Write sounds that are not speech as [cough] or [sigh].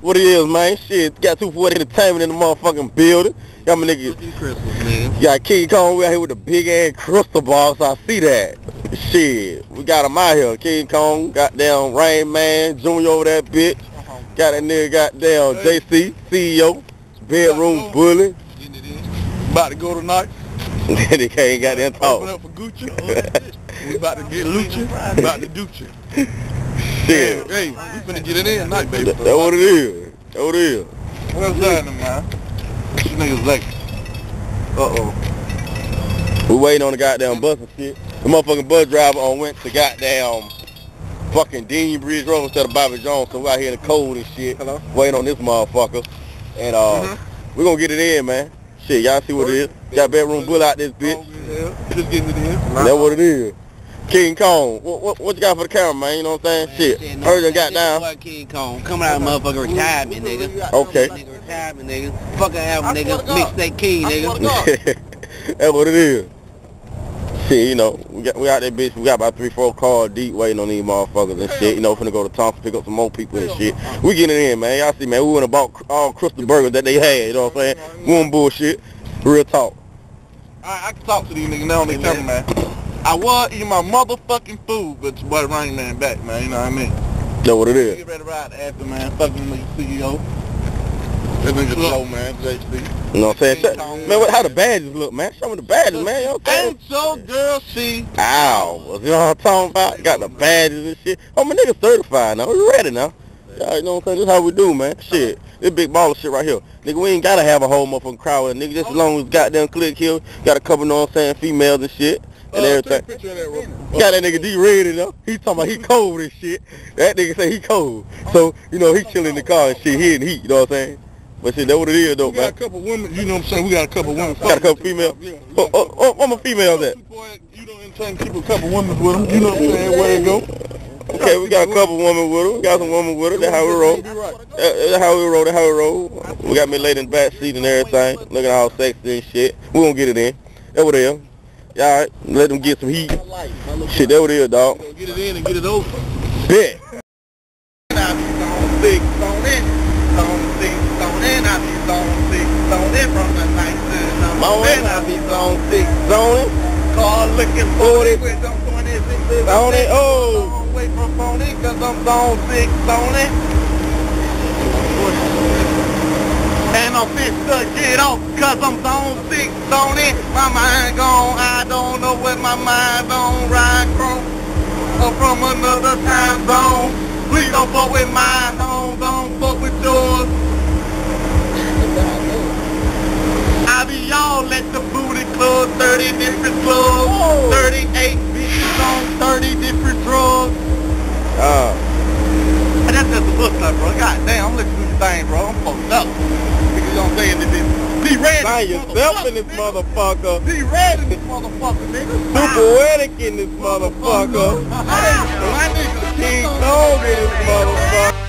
What it is, man? Shit, got 240 entertainment in the motherfucking building. Got my nigga. nigga. Got King Kong. Out here with the big ass crystal ball, so I see that. Shit, we got him out here. King Kong, goddamn Rain Man, Junior over that bitch. Got that nigga goddamn JC, CEO, bedroom bully. About to go tonight. they can't goddamn Open talk. up for Gucci. we about to get Lucha. About to Ducha. [laughs] Shit. Hey, we finna get it in tonight, baby. That, that what it is. That what it is. What's happening, man? These niggas late. Uh-oh. We waiting on the goddamn bus and shit. The motherfucking bus driver on went to goddamn fucking Dean Bridge Road instead of Bobby Jones, so we out here in the cold and shit. Hello? Waiting on this motherfucker. And uh we gonna get it in, man. Shit, y'all see what it is. Got bedroom bull out this bitch. Yeah, just getting it in. That's what it is. King Kong, what, what, what you got for the camera, man? You know what I'm saying? Shit. Heard you got down. Boy King Kong. Coming out of motherfucking retirement, nigga. Okay. Nigga retirement, nigga. Fucking album, nigga. Mixtape king, nigga. [laughs] That's what it is. Shit, you know, we got we out there bitch, we got about three, four cars deep waiting on these motherfuckers and shit. You know, finna go to Thomson, pick up some more people and shit. We getting it in, man. Y'all see, man, we went and bought all Krystal burgers that they had, you know what I'm saying? We on bullshit. Real talk. I, I can talk to these niggas now on their camera, man. I was eating my motherfucking food, but it's boy Rain Man back, man. You know what I mean? That's what it is. Get ready to ride after, man. Fucking the CEO. That nigga slow, man. JC. You know what I'm saying? Shut- man, what, how the badges look, man? Show me the badges, man. You know what I'm? Ain't your girl she? Ow. You know what I'm talking about? Got the badges and shit. Oh, my nigga certified now. We ready now. Y'all you know what I'm saying? This how we do, man. Shit. This big baller shit right here. Nigga, we ain't gotta have a whole motherfucking crowd with nigga. Just as long as goddamn click here, got a couple, know what I'm saying, females and shit. And Uh, everything. take a of that, real- Got that nigga D ready though. He talking about he cold and shit. That nigga say he cold. So, you know, he chilling in the car and shit. He in heat, you know what I'm saying? But shit, that what it is though, man. We got man. a couple women, you know what I'm saying? We got a couple women. Got a couple females. Yeah. Oh, oh, oh, where my females at? Boy, you entertain keep a couple women with them. You know what I'm saying? Where it go? Okay, we got a couple women with her. We got some women with her. That's how we roll. That's how we roll. That's how we roll. We got me laid in the back seat and everything. Looking all sexy and shit. We gonna get it in. That what it is. All right, let them get some heat. Shit, that what it is, dog. Get it in and get it over. Bet. Morning, I be zone six, zoning. Car looking for it. On it, oh. Away from phony, cause I'm zone six, on it. And I'm fit to get off, cause I'm zone six, on it. My mind gone, Know where my mind on ride from. I'm from another time zone. Please don't fuck with my home, don't fuck with yours. I be all at the booty club, 30 different clubs, 38 bitches on 30 different drugs. Uh, that's just a book club, bro. God damn, I'm looking through your thing, bro. I'm fucked up. Niggas don't say anything. Be ready. find yourself in this motherfucker. Be ready, this motherfucker, nigga. Super poetic in this motherfucker. My nigga, King Kong in this motherfucker.